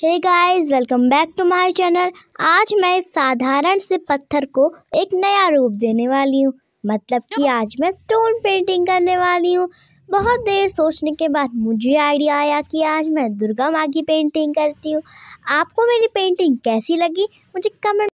Hey guys welcome back to my channel आज मैं इस साधारण से पत्थर को एक नया रूप देने वाली हूँ। मतलब कि आज मैं स्टोन पेंटिंग करने वाली हूँ। बहुत देर सोचने के बाद मुझे आइडिया आया कि आज मैं दुर्गा माँ की पेंटिंग करती हूँ। आपको मेरी पेंटिंग कैसी लगी? मुझे कमेंट